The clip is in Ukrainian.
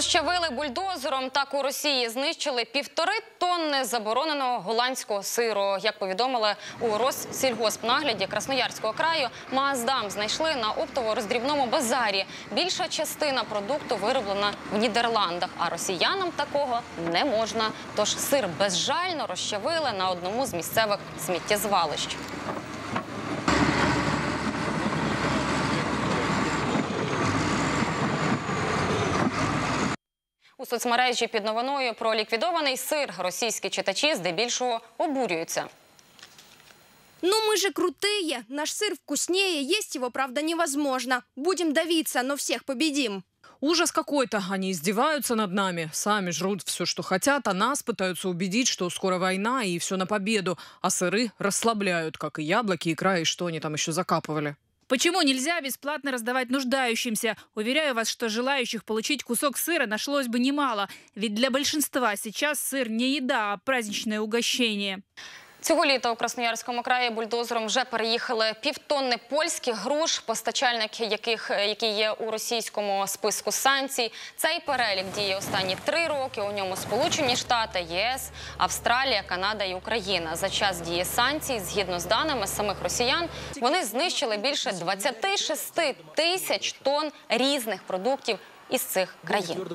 Розчавили бульдозером. Так у Росії знищили півтори тонни забороненого голландського сиру. Як повідомили у Россільгоспнагляді Красноярського краю, Маасдам знайшли на оптово-роздрібному базарі. Більша частина продукту вироблена в Нідерландах, а росіянам такого не можна. Тож сир безжально розчавили на одному з місцевих сміттєзвалищ. У соцмережі під новиною про ліквідований сир російські читачі здебільшого обурюються. Ну мы же крутые, наш сыр вкуснее, есть его, правда, невозможно. Будем давиться, но всех победим. Ужас какой-то. Они издеваются над нами. Сами жрут все, что хотят, а нас пытаются убедить, что скоро война и все на победу. А сыры расслабляют, как и яблоки, икра и что они там еще закапывали. Почему нельзя бесплатно раздавать нуждающимся? Уверяю вас, что желающих получить кусок сыра нашлось бы немало. Ведь для большинства сейчас сыр не еда, а праздничное угощение. Цього літа у Красноярському краї бульдозером вже переїхали півтонни польських груш, постачальник яких які є у російському списку санкцій. Цей перелік діє останні три роки. У ньому Сполучені Штати, ЄС, Австралія, Канада і Україна. За час дії санкцій, згідно з даними самих росіян, вони знищили більше 26 тисяч тонн різних продуктів із цих країн.